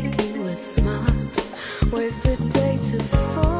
with smiles. wasted day to fall.